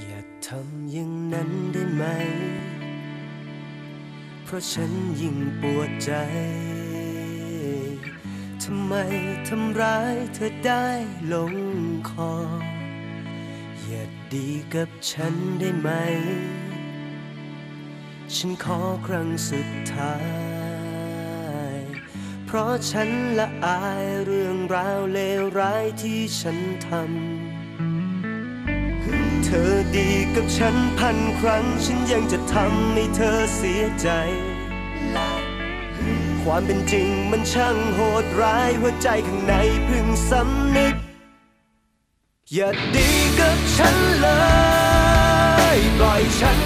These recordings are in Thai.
อย่าทำอย่างนั้นได้ไหม เพราะฉันยิ่งปวดใจ ทำไมทำร้ายเธอได้ลงคอ อย่าดีกับฉันได้ไหม ฉันขอครั้งสุดท้าย เพราะฉันละอายเรื่องราวเลวร้ายที่ฉันทำ เธอดีกับฉันพันครั้ง ฉันยังจะทำให้เธอเสียใจ ความเป็นจริงมันช่างโหดร้าย หัวใจข้างในพึ่งสำนึก อย่าดีกับฉันเลย ปล่อยฉัน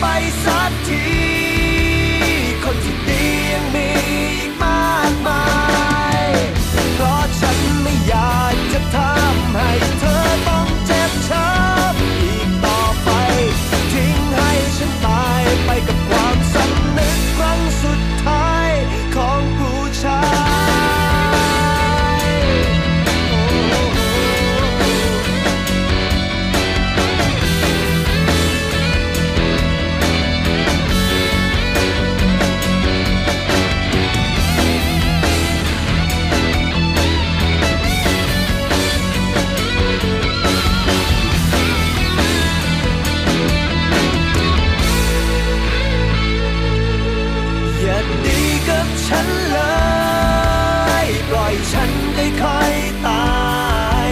ไปสักทีคนที่ ค่อยตาย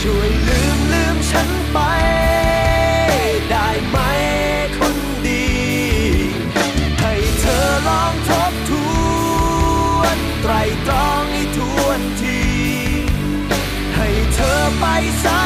ช่วยลืมลืมฉันไป ได้ไหมคนดี ให้เธอลองทบทวนไตรตรองให้ทวนที ให้เธอไปสั